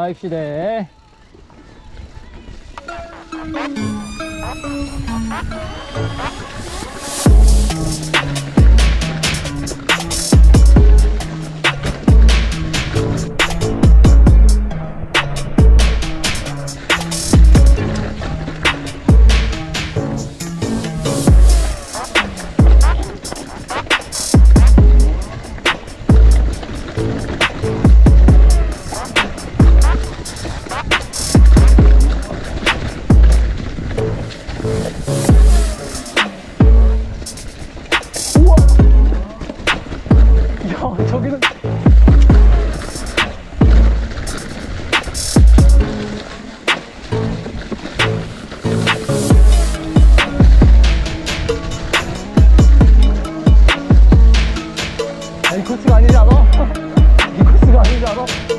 아입시대. Lúc